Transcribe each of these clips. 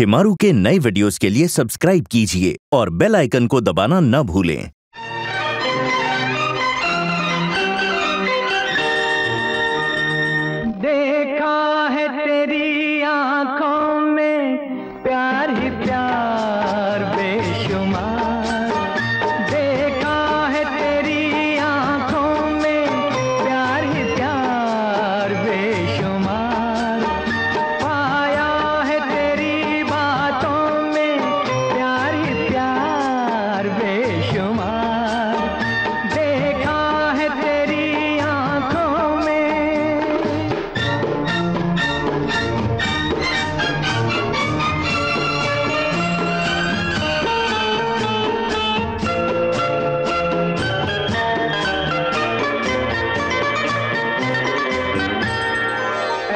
शिमारू के नए वीडियोस के लिए सब्सक्राइब कीजिए और बेल आइकन को दबाना न भूलें। देखा है तेरी आँखों में प्यार ही प्यार।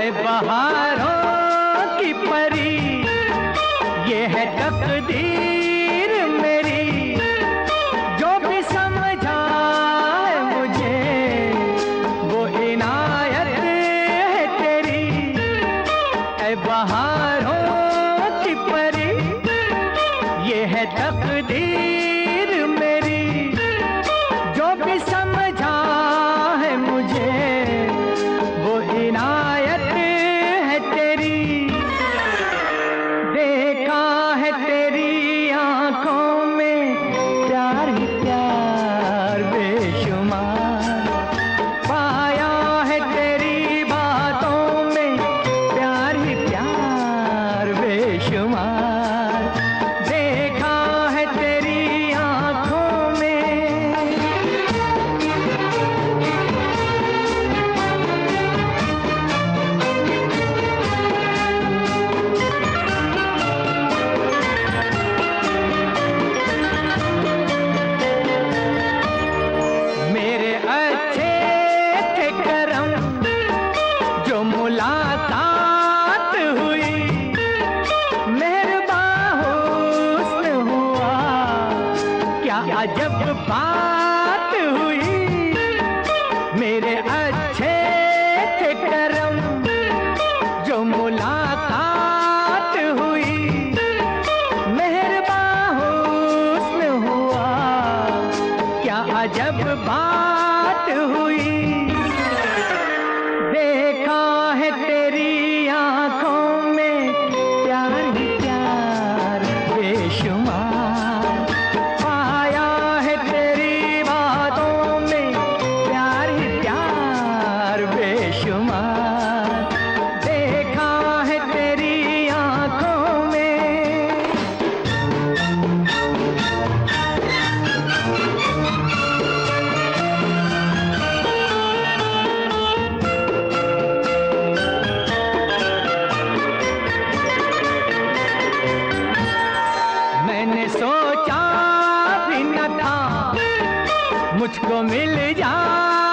ऐ बहारों की परी। ये है तकदीर मेरी, जो भी समझा मुझे, वो इनायत है तेरी। है बहारों अजब बात हुई। मेरे अच्छे थे करम, जो मुलाकात हुई। मेहरबान हुस्न हुआ। क्या अजब बात हुई। मुझको मिल जाएगी